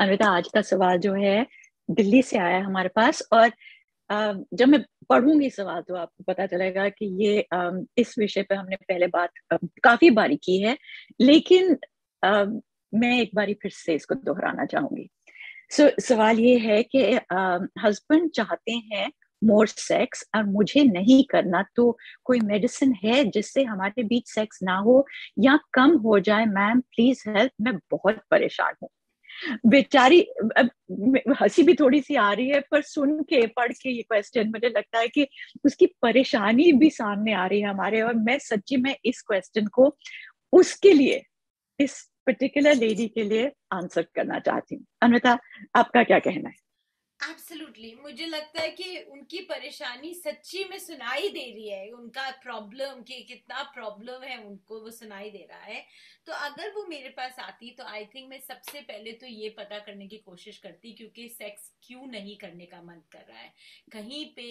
अनविता आज का सवाल जो है दिल्ली से आया हमारे पास और जब मैं पढ़ूँगी सवाल तो आपको पता चलेगा कि ये इस विषय पर हमने पहले बात काफ़ी बारी की है लेकिन मैं एक बारी फिर से इसको दोहराना चाहूँगी। सो so, सवाल ये है कि हस्बैंड चाहते हैं मोर सेक्स और मुझे नहीं करना तो कोई मेडिसिन है जिससे हमारे बीच सेक्स ना हो या कम हो जाए? मैम प्लीज़ हेल्प मैं बहुत परेशान हूँ। बेचारी हँसी भी थोड़ी सी आ रही है, पर सुन के, पढ़ के ये क्वेश्चन मुझे लगता है कि उसकी परेशानी भी सामने आ रही है हमारे, और मैं सच्ची में इस क्वेश्चन को उसके लिए, इस पर्टिकुलर लेडी के लिए आंसर करना चाहती हूँ। अनविता, आपका क्या कहना है? एब्सोल्युटली मुझे लगता है कि उनकी परेशानी सच्ची में सुनाई दे रही है। उनका प्रॉब्लम कि कितना प्रॉब्लम है, उनको वो सुनाई दे रहा है। तो अगर वो मेरे पास आती तो आई थिंक मैं सबसे पहले तो ये पता करने की कोशिश करती क्योंकि सेक्स क्यों नहीं करने का मन कर रहा है। कहीं पे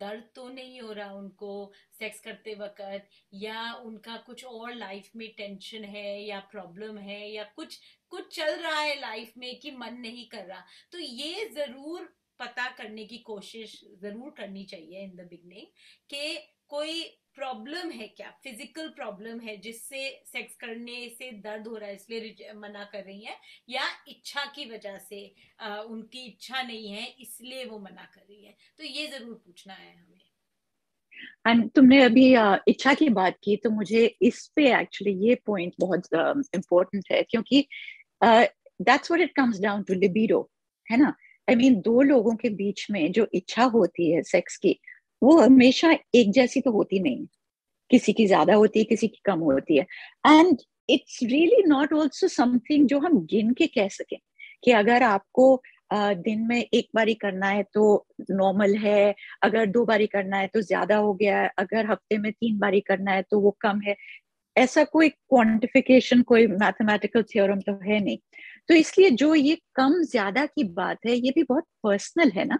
दर्द तो नहीं हो रहा उनको सेक्स करते वक्त या उनका कुछ और लाइफ में टेंशन है या प्रॉब्लम है या कुछ कुछ चल रहा है लाइफ में कि मन नहीं कर रहा। तो ये ज़रूर पता करने की कोशिश ज़रूर करनी चाहिए इन द बिगनिंग कि कोई प्रॉब्लम है क्या? फ़िज़िकल प्रॉब्लम है जिससे सेक्स करने से दर्द हो रहा है इसलिए मना कर रही है या इच्छा की वजह से आ, उनकी इच्छा नहीं है इसलिए वो मना कर रही है। तो ये ज़रूर पूछना है हमें। एंड तुमने अभी इच्छा की बात की तो मुझे इस पे एक्चुअली ये पॉइंट बहुत इम्पोर्टेंट है क्योंकि that's what it comes down to libido है ना? आई I मीन mean, दो लोगों के बीच में जो इच्छा होती है सेक्स की वो हमेशा एक जैसी तो होती नहीं किसी की ज़्यादा होती है किसी की कम होती है। And it's really not also something जो हम गिन के कह सकें कि अगर आपको दिन में एक बारी करना है तो नॉर्मल है अगर दो बारी करना है तो ज़्यादा हो गया है अगर हफ़्ते में तीन बारी करना है तो वो कम है। ऐसा कोई क्वांटिफिकेशन कोई मैथमेटिकल थ्योरम तो है नहीं। तो इसलिए जो ये कम ज़्यादा की बात है, ये भी बहुत पर्सनल है ना?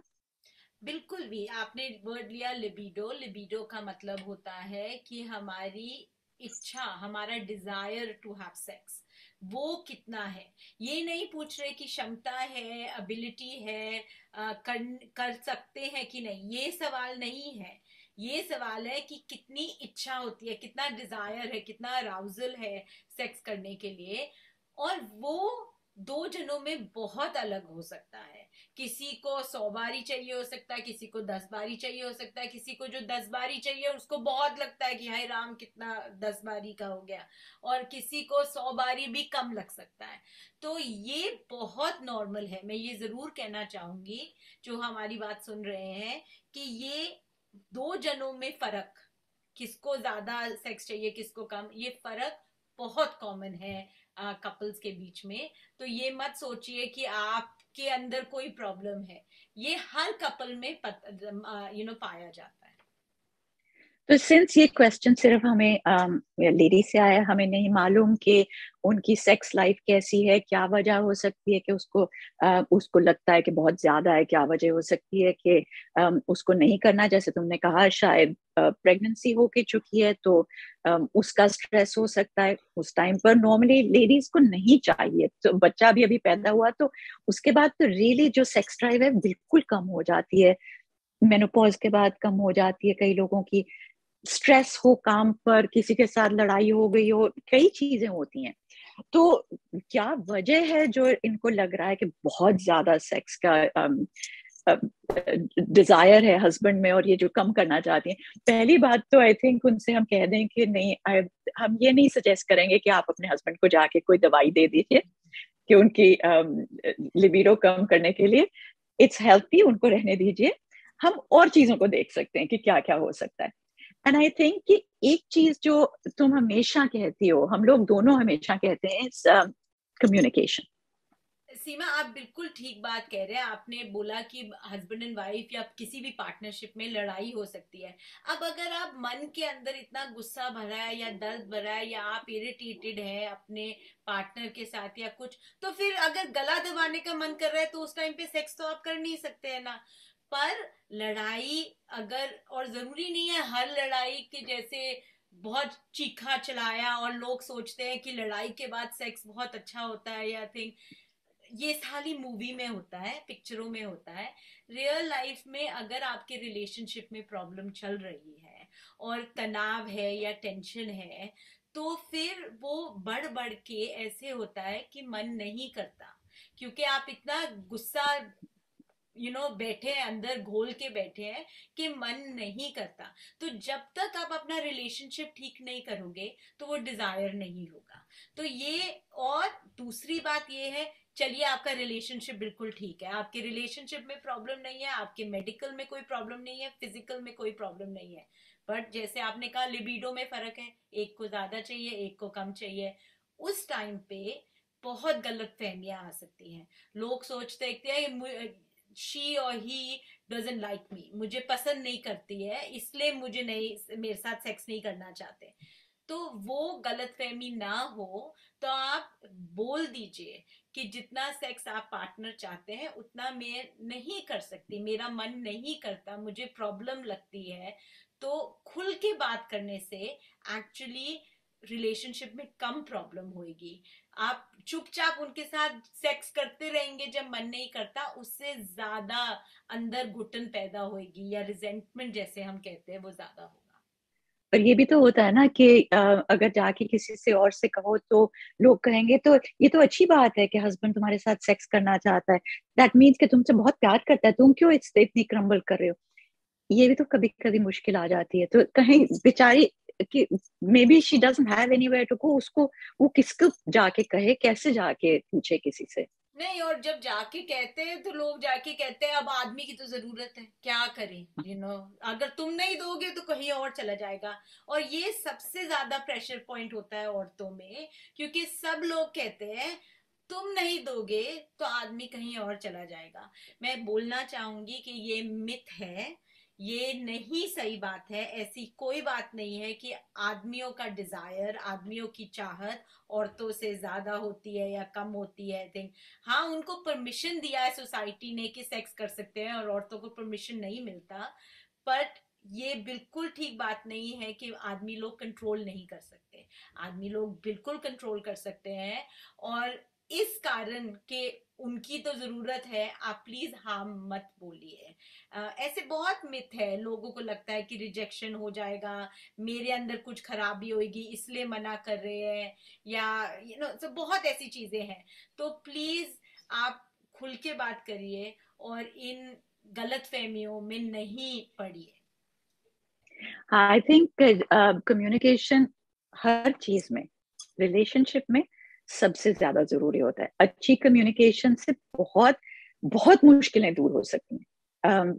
बिल्कुल भी। आपने वर्ड लिया लिबिडो लिबिडो का मतलब होता है कि हमारी इच्छा, हमारा डिज़ायर टू हैव सेक्स वो कितना है? ये नहीं पूछ रहे कि क्षमता है एबिलिटी है कर कर सकते हैं कि नहीं। ये सवाल नहीं है। ये सवाल है कि कितनी इच्छा होती है, कितना डिज़ायर है, कितना अराउजल है सेक्स करने के लिए। और वो दो जनों में बहुत अलग हो सकता है। किसी को सौ बारी चाहिए हो सकता है, किसी को दस बारी चाहिए हो सकता है, किसी को जो दस बारी चाहिए, उसको बहुत लगता है कि हाय राम, कितना दस बारी का हो गया। और किसी को सौ बारी भी कम लग सकता है। तो ये बहुत नॉर्मल है। मैं ये ज़रूर कहना चाहूँगी, जो हमारी बात सुन रहे हैं, कि ये दो जनों में फ़र्क, किसको ज़्यादा सेक्स चाहिए, किसको कम, ये फ़र्क बहुत कॉमन है कपल्स के बीच में। तो ये मत सोचिए कि आपके अंदर कोई प्रॉब्लम है। ये हर कपल में यू नो पाया जाता है। तो सिंस ये क्वेश्चन सिर्फ़ हमें लेडी um, से आया हमें नहीं मालूम कि उनकी सेक्स लाइफ कैसी है क्या वजह हो सकती है कि उसको uh, उसको लगता है कि बहुत ज़्यादा है क्या वजह हो सकती है कि um, उसको नहीं करना। जैसे तुमने कहा शायद प्रेगनेंसी uh, हो के चुकी है तो um, उसका स्ट्रेस हो सकता है। उस टाइम पर नॉर्मली लेडीज़ को नहीं चाहिए। तो बच्चा भी अभी पैदा हुआ तो उसके बाद तो रियली जो सेक्स ड्राइव है बिल्कुल कम हो जाती है। मेनोपॉज के बाद कम हो जाती है कई लोगों की। स्ट्रेस हो काम पर किसी के साथ लड़ाई हो गई हो कई चीज़ें होती हैं। तो क्या वजह है जो इनको लग रहा है कि बहुत ज़्यादा सेक्स का डिज़ायर um, है हस्बैंड में और ये जो कम करना चाहती हैं? पहली बात तो आई थिंक उनसे हम कह दें कि नहीं I, हम ये नहीं सजेस्ट करेंगे कि आप अपने हस्बैंड को जाके कोई दवाई दे दीजिए कि उनकी लिबिरो um, कम करने के लिए। इट्स हेल्थी उनको रहने दीजिए। हम और चीज़ों को देख सकते हैं कि क्या क्या हो सकता है। एंड आई थिंक कि एक चीज़ जो तुम हमेशा कहती हो हम लोग दोनों हमेशा कहते हैं कम्युनिकेशन uh, सीमा आप बिल्कुल ठीक बात कह रहे हैं। आपने बोला कि हस्बैंड एंड वाइफ या किसी भी पार्टनरशिप में लड़ाई हो सकती है। अब अगर आप मन के अंदर इतना गुस्सा भरा है या दर्द भरा है या आप इरिटेटेड है अपने पार्टनर के साथ या कुछ तो फिर अगर गला दबाने का मन कर रहा है तो उस टाइम पे सेक्स तो आप कर नहीं सकते है ना। पर लड़ाई अगर, और ज़रूरी नहीं है हर लड़ाई के जैसे बहुत चीखा चलाया और लोग सोचते हैं कि लड़ाई के बाद सेक्स बहुत अच्छा होता है, या थिंक ये खाली मूवी में होता है पिक्चरों में होता है। रियल लाइफ में अगर आपके रिलेशनशिप में प्रॉब्लम चल रही है और तनाव है या टेंशन है तो फिर वो बढ़ बढ़ के ऐसे होता है कि मन नहीं करता। क्योंकि आप इतना गुस्सा यू नो बैठे हैं, अंदर घोल के बैठे हैं कि मन नहीं करता। तो जब तक आप अपना रिलेशनशिप ठीक नहीं करोगे तो वो डिज़ायर नहीं होगा। तो ये और दूसरी बात ये है, चलिए आपका रिलेशनशिप बिल्कुल ठीक है। आपके रिलेशनशिप में प्रॉब्लम नहीं है, आपके मेडिकल में कोई प्रॉब्लम नहीं है फ़िज़िकल में कोई प्रॉब्लम नहीं है। बट जैसे आपने कहा लिबिडो में फ़र्क है। एक को ज़्यादा चाहिए, एक को कम चाहिए। उस टाइम पे बहुत गलत फहमियाँ आ सकती हैं। लोग सोचते हैं शी और ही डजेंट लाइक मी मुझे पसंद नहीं करती है, इसलिए मुझे नहीं, मेरे साथ सेक्स नहीं करना चाहते। तो वो गलत फहमी ना हो तो आप बोल दीजिए कि जितना सेक्स आप पार्टनर चाहते हैं, उतना मैं नहीं कर सकती, मेरा मन नहीं करता, मुझे प्रॉब्लम लगती है। तो खुल के बात करने से एक्चुअली रिलेशनशिप में कम प्रॉब्लम होगी आप चुपचाप उनके साथ सेक्स करते रहेंगे जब मन नहीं करता, उससे ज़्यादा अंदर घुटन पैदा होगी या रिजेंटमेंट जैसे हम कहते हैं, वो ज़्यादा होगा। पर ये भी तो होता है ना कि अगर जाके किसी से और से कहो तो लोग कहेंगे तो ये तो अच्छी बात है कि हस्बैंड तुम्हारे साथ सेक्स करना चाहता है। दैट मीन्स कि तुमसे बहुत प्यार करता है। तुम क्यों इतनी क्रम्बल कर रहे हो? ये भी तो कभी कभी मुश्किल आ जाती है। तो कहीं बेचारी कि maybe she doesn't have anywhere to go उसको, वो किसको जाके कहे, कैसे जाके पूछे किसी से? नहीं, और जब जाके कहते हैं तो लोग जाके कहते हैं, अब आदमी की तो ज़रूरत है, क्या करें यू नो अगर तुम नहीं दोगे तो कहीं और चला जाएगा। और ये सबसे ज़्यादा प्रेशर पॉइंट होता है औरतों में, क्योंकि सब लोग कहते हैं, तुम नहीं दोगे तो आदमी कहीं और चला जाएगा। मैं बोलना चाहूँगी कि ये मिथ है ये नहीं सही बात है, ऐसी कोई बात नहीं है कि आदमियों का डिज़ायर आदमियों की चाहत औरतों से ज़्यादा होती है या कम होती है आई थिंक हाँ उनको परमिशन दिया है सोसाइटी ने कि सेक्स कर सकते हैं और औरतों को परमिशन नहीं मिलता बट ये बिल्कुल ठीक बात नहीं है कि आदमी लोग कंट्रोल नहीं कर सकते। आदमी लोग बिल्कुल कंट्रोल कर सकते हैं और इस कारण के उनकी तो ज़रूरत है, आप प्लीज़ हार्म मत बोलिए। ऐसे बहुत मिथ है, लोगों को लगता है कि रिजेक्शन हो जाएगा, मेरे अंदर कुछ खराबी होगी इसलिए मना कर रहे हैं, या यू नो तो बहुत ऐसी चीज़ें हैं। तो प्लीज़ आप खुल के बात करिए और इन गलत फहमियों में नहीं पड़िए। आई थिंक कम्युनिकेशन हर चीज़ में रिलेशनशिप में सबसे ज़्यादा ज़रूरी होता है। अच्छी कम्युनिकेशन से बहुत बहुत मुश्किलें दूर हो सकती हैं।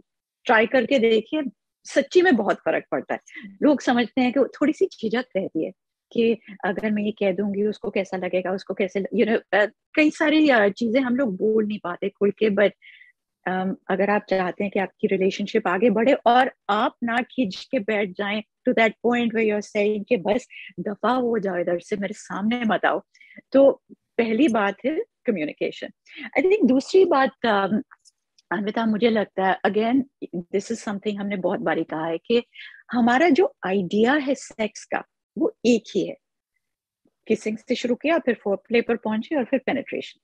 ट्राई करके देखिए, सच्ची में बहुत फ़र्क पड़ता है। लोग समझते हैं कि थोड़ी सी झिझक रहती है कि अगर मैं ये कह दूँगी, उसको कैसा लगेगा, उसको कैसे यू नो कई सारी चीज़ें हम लोग बोल नहीं पाते खुल के बट अगर आप चाहते हैं कि आपकी रिलेशनशिप आगे बढ़े और आप ना खिंच के बैठ जाएँ to that point way you're saying कि बस, दफ़ा हो जाओ इधर से, मेरे सामने मत आओ। तो पहली बात है कम्युनिकेशन आई थिंक दूसरी बात अनविता मुझे लगता है अगेन दिस इज़ समथिंग हमने बहुत बारी कहा है कि हमारा जो आइडिया है सेक्स का, वो एक ही है। किसिंग से शुरू किया, फिर फोर प्ले पर पहुँचे और फिर पेनिट्रेशन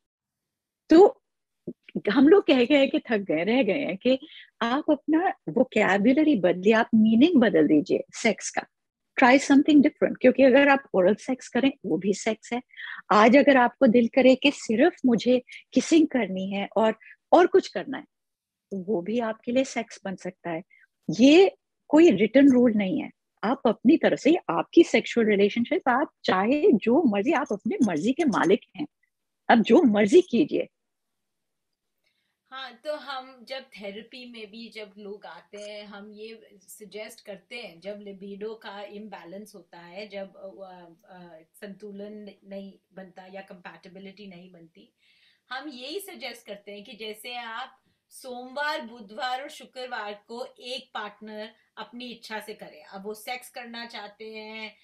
तो हम लोग कह गए कि, थक गए, रह गए हैं कि आप अपना वो कैबुलरी बदलिए, आप मीनिंग बदल दीजिए सेक्स का। ट्राई समथिंग डिफरेंट क्योंकि अगर आप ओरल सेक्स करें, वो भी सेक्स है। आज अगर आपको दिल करे कि सिर्फ़ मुझे किसिंग करनी है और और कुछ करना है तो वो भी आपके लिए सेक्स बन सकता है। ये कोई रिटर्न रूल नहीं है। आप अपनी तरफ़ से, आपकी सेक्सुअल रिलेशनशिप आप चाहे जो मर्ज़ी, आप अपने मर्ज़ी के मालिक हैं। अब जो मर्ज़ी कीजिए हाँ तो हम जब थेरेपी में भी जब लोग आते हैं, हम ये सजेस्ट करते हैं, जब लिबिडो का इम्बैलेंस होता है, जब संतुलन नहीं बनता या कंपैटिबिलिटी नहीं बनती, हम यही सजेस्ट करते हैं कि जैसे आप सोमवार, बुधवार और शुक्रवार को एक पार्टनर अपनी इच्छा से करें। अब वो सेक्स करना चाहते हैं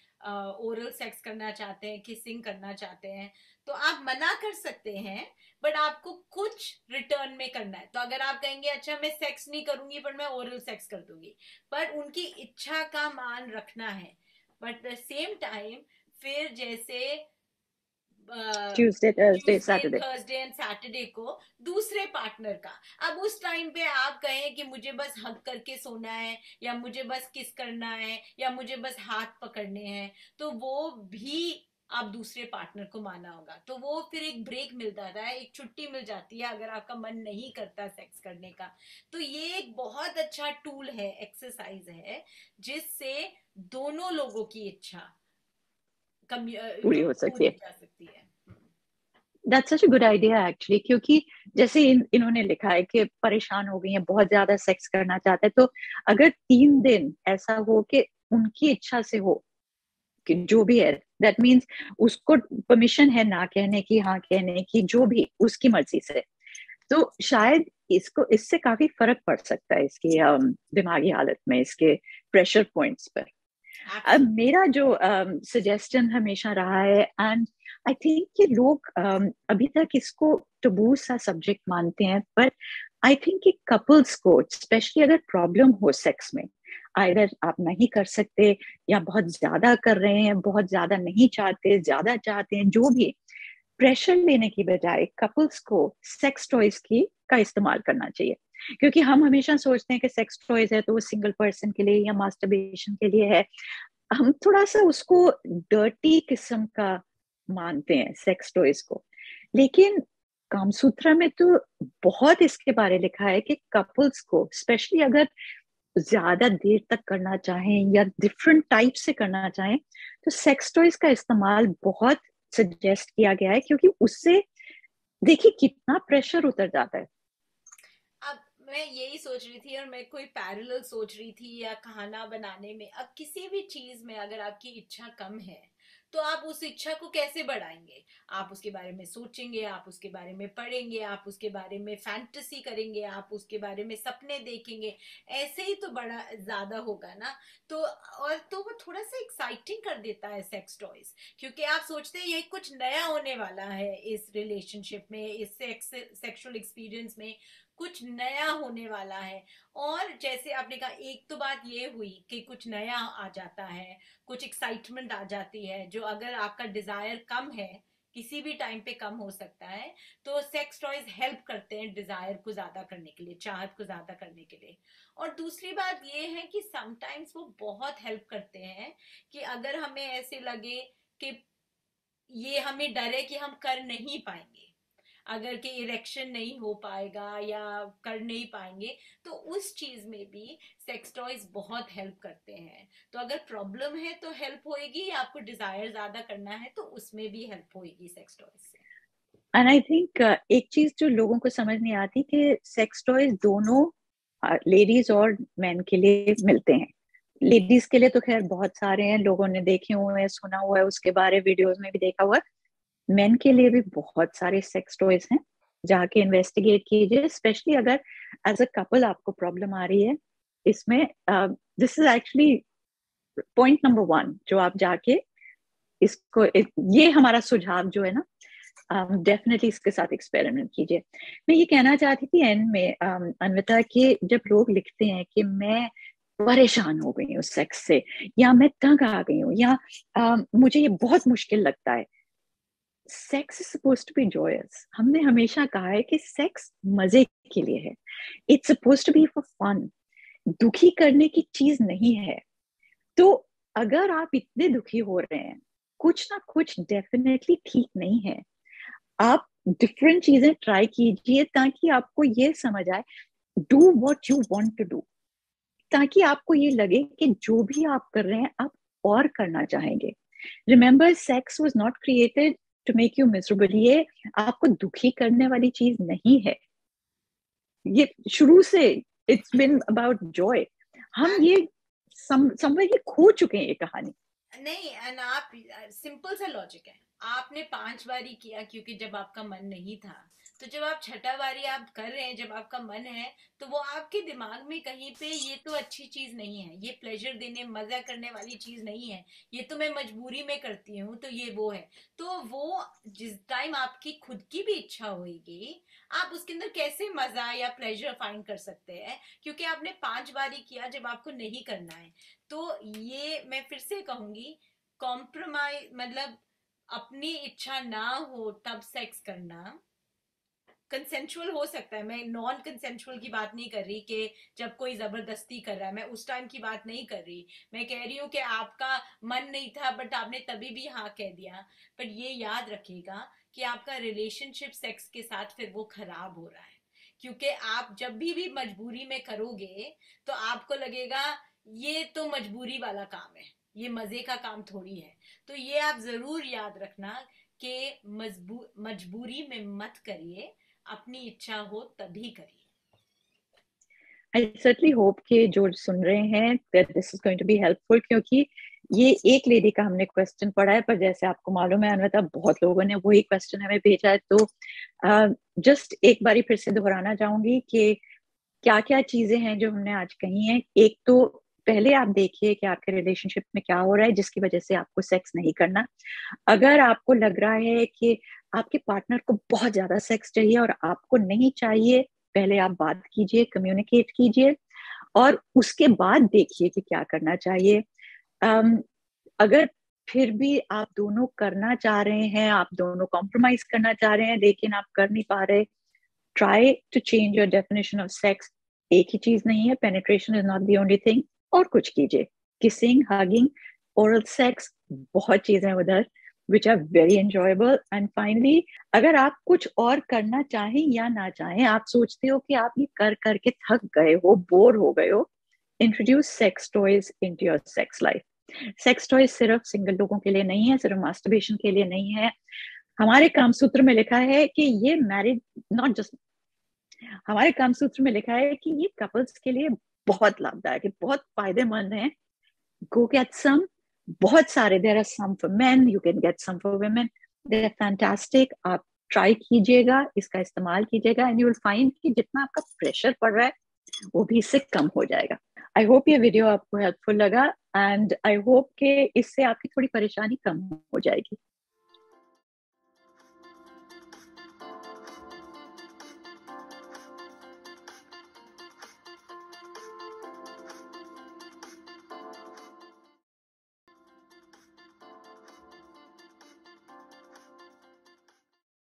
ओरल सेक्स करना चाहते हैं किसिंग करना चाहते हैं तो आप मना कर सकते हैं बट आपको कुछ रिटर्न में करना है। तो अगर आप कहेंगे अच्छा मैं सेक्स नहीं करूँगी पर मैं ओरल सेक्स कर दूँगी। पर उनकी इच्छा का मान रखना है। बट द सेम टाइम फिर जैसे Tuesday Thursday Saturday Thursday and Saturday को दूसरे पार्टनर का। अब उस टाइम पे आप कहें कि मुझे बस हक करके सोना है या मुझे बस किस करना है या मुझे बस हाथ पकड़ने हैं तो वो भी आप दूसरे पार्टनर को माना होगा। तो वो फिर एक ब्रेक मिल जाता है एक छुट्टी मिल जाती है अगर आपका मन नहीं करता सेक्स करने का। तो ये एक बहुत अच्छा टूल है एक्सरसाइज है जिससे दोनों लोगों की इच्छा पूरी हो सकती है। That's such a good idea actually क्योंकि जैसे इन, इन्होंने लिखा है कि परेशान हो गई हैं बहुत ज़्यादा सेक्स करना चाहते हैं तो अगर तीन दिन ऐसा हो कि उनकी इच्छा से हो कि जो भी है दैट मीन्स उसको परमिशन है ना कहने की हाँ कहने की जो भी उसकी मर्ज़ी से। तो शायद इसको इससे काफ़ी फ़र्क पड़ सकता है इसकी um, दिमागी हालत में इसके प्रेशर पॉइंट्स पर। अब मेरा जो सजेशन um, हमेशा रहा है एंड आई थिंक कि लोग um, अभी तक इसको टबू सा सब्जेक्ट मानते हैं पर आई थिंक कि कपल्स को स्पेशली अगर प्रॉब्लम हो सेक्स में आइदर आप नहीं कर सकते या बहुत ज़्यादा कर रहे हैं, बहुत ज़्यादा नहीं चाहते, ज़्यादा चाहते हैं, जो भी प्रेशर लेने की बजाय कपल्स को सेक्स टॉयज की, का इस्तेमाल करना चाहिए। क्योंकि हम हमेशा सोचते हैं कि सेक्स टॉयज है तो वो सिंगल पर्सन के लिए या मास्टरबेशन के लिए है। हम थोड़ा सा उसको डर्टी किस्म का मानते हैं सेक्स टॉयज को। लेकिन कामसूत्रा में तो बहुत इसके बारे लिखा है कि कपल्स को स्पेशली अगर ज़्यादा देर तक करना चाहें या डिफरेंट टाइप से करना चाहें तो सेक्स टॉयज का इस्तेमाल बहुत सजेस्ट किया गया है क्योंकि उससे देखिए कितना प्रेशर उतर जाता है। अब मैं यही सोच रही थी और मैं कोई पैरेलल सोच रही थी या खाना बनाने में, अब किसी भी चीज़ में अगर आपकी इच्छा कम है तो आप उस इच्छा को कैसे बढ़ाएँगे? आप उसके बारे में सोचेंगे, आप उसके बारे में पढ़ेंगे, आप उसके बारे में फैंटेसी करेंगे, आप उसके बारे में सपने देखेंगे, ऐसे ही तो बड़ा ज़्यादा होगा ना? तो और तो वो थोड़ा सा एक्साइटिंग कर देता है सेक्स टॉयज क्योंकि आप सोचते हैं ये कुछ नया होने वाला है इस रिलेशनशिप में, इस सेक्स सेक्सुअल एक्सपीरियंस में। कुछ नया होने वाला है। और जैसे आपने कहा, एक तो बात ये हुई कि कुछ नया आ जाता है, कुछ एक्साइटमेंट आ जाती है, जो अगर आपका डिज़ायर कम है, किसी भी टाइम पे कम हो सकता है तो सेक्स टॉयज हेल्प करते हैं डिज़ायर को ज़्यादा करने के लिए, चाहत को ज़्यादा करने के लिए। और दूसरी बात ये है कि समटाइम्स वो बहुत हेल्प करते हैं कि अगर हमें ऐसे लगे कि ये हमें डर कि हम कर नहीं पाएँगे अगर के इरेक्शन नहीं हो पाएगा या कर नहीं पाएँगे तो उस चीज़ में भी सेक्स टॉयज बहुत हेल्प करते हैं। तो अगर प्रॉब्लम है तो हेल्प होएगी आपको डिज़ायर ज़्यादा करना है तो उसमें भी हेल्प होएगी सेक्स टॉयज से। एंड आई थिंक एक चीज़ जो लोगों को समझ नहीं आती कि सेक्स टॉयज दोनों लेडीज़ uh, और मैन के लिए मिलते हैं। लेडीज़ के लिए तो खैर बहुत सारे हैं लोगों ने देखे हुए हैं सुना हुआ है उसके बारे वीडियोस में भी देखा हुआ है। मेन के लिए भी बहुत सारे सेक्स टॉयज हैं जाके इन्वेस्टिगेट कीजिए स्पेशली अगर एज अ कपल आपको प्रॉब्लम आ रही है इसमें this is actually point number one जो आप जाके इसको ये हमारा सुझाव जो है ना डेफिनेटली um, इसके साथ एक्सपेरिमेंट कीजिए। मैं ये कहना चाहती थी एंड में um, अनविता कि जब लोग लिखते हैं कि मैं परेशान हो गई हूँ सेक्स से या मैं तंग आ गई हूँ या uh, मुझे ये बहुत मुश्किल लगता है sex is suppose to be joyous हमने हमेशा कहा है कि सेक्स मज़े के लिए है। It's suppose to be for fun दुखी करने की चीज़ नहीं है। तो अगर आप इतने दुखी हो रहे हैं, कुछ ना कुछ डेफिनेटली ठीक नहीं है। आप डिफरेंट चीज़ें ट्राई कीजिए ताकि आपको ये समझ आए do what you want to do ताकि आपको ये लगे कि जो भी आप कर रहे हैं, आप और करना चाहेंगे। Remember sex was not created to make you miserable ये आपको दुखी करने वाली चीज़ नहीं है। ये शुरू से इट्स बिन अबाउट जॉय हम ये सम ये खो चुके हैं ये कहानी। नहीं एंड आप सिंपल सा लॉजिक है। आपने पाँच बार ही किया क्योंकि जब आपका मन नहीं था। तो जब आप छठा बारी आप कर रहे हैं, जब आपका मन है तो वो आपके दिमाग में कहीं पे ये तो अच्छी चीज़ नहीं है, ये प्लेजर देने, मज़ा करने वाली चीज़ नहीं है, ये तो मैं मजबूरी में करती हूँ तो ये वो है। तो वो जिस टाइम आपकी खुद की भी इच्छा होगी आप उसके अंदर कैसे मज़ा या प्लेजर फाइंड कर सकते हैं? क्योंकि आपने पाँच बारी किया जब आपको नहीं करना है। तो ये मैं फिर से कहूँगी कॉम्प्रोमाइज मतलब अपनी इच्छा ना हो तब सेक्स करना। कंसेंचुअल हो सकता है। मैं नॉन कंसेंचुअल की बात नहीं कर रही कि जब कोई ज़बरदस्ती कर रहा है, मैं उस टाइम की बात नहीं कर रही। मैं कह रही हूँ कि आपका मन नहीं था बट आपने तभी भी हाँ कह दिया। पर ये याद रखिएगा कि आपका रिलेशनशिप सेक्स के साथ फिर वो खराब हो रहा है। क्योंकि आप जब भी भी मजबूरी में करोगे तो आपको लगेगा, ये तो मजबूरी वाला काम है। ये मज़े का काम थोड़ी है। तो ये आप ज़रूर याद रखना कि मजबूरी में मत करिए। अपनी इच्छा हो तभी करिए। आई सर्टली होप कि जो सुन रहे हैं that this is going to be helpful क्योंकि ये एक लेडी का हमने क्वेश्चन पढ़ा है पर जैसे आपको मालूम है अनवता बहुत लोगों ने वही क्वेश्चन हमें भेजा है तो जस्ट uh, एक बारी फिर से दोहराना चाहूँगी कि क्या क्या चीज़ें हैं जो हमने आज कही हैं। एक तो पहले आप देखिए कि आपके रिलेशनशिप में क्या हो रहा है जिसकी वजह से आपको सेक्स नहीं करना। अगर आपको लग रहा है कि आपके पार्टनर को बहुत ज़्यादा सेक्स चाहिए और आपको नहीं चाहिए पहले आप बात कीजिए कम्युनिकेट कीजिए और उसके बाद देखिए कि क्या करना चाहिए। um, अगर फिर भी आप दोनों करना चाह रहे हैं आप दोनों कॉम्प्रोमाइज करना चाह रहे हैं लेकिन आप कर नहीं पा रहे try to change your definition of sex एक ही चीज़ नहीं है penetration is not the only thing और कुछ कीजिए किसिंग हगिंग ओरल सेक्स बहुत चीज़ें उधर। Which are very enjoyable and finally अगर आप कुछ और करना चाहें या ना चाहें, आप सोचते हो कि आप ये कर करके थक गए हो, बोर हो गए हो introduce sex toys into your sex life sex toys सिर्फ़ सिंगल लोगों के लिए नहीं है, सिर्फ़ मास्टरबेशन के लिए नहीं है। हमारे काम सूत्र में लिखा है कि ये मैरिज नॉट जस्ट हमारे काम सूत्र में लिखा है कि ये कपल्स के लिए बहुत लाभदायक है, बहुत फ़ायदेमंद है। गो गेट सम बहुत सारे there are some for man you can get some for women they are fantastic आप ट्राई कीजिएगा, इसका इस्तेमाल कीजिएगा एंड यू विल फाइंड कि जितना आपका प्रेशर पड़ रहा है, वो भी इससे कम हो जाएगा। आई होप ये वीडियो आपको हेल्पफुल लगा एंड आई होप के इससे आपकी थोड़ी परेशानी कम हो जाएगी।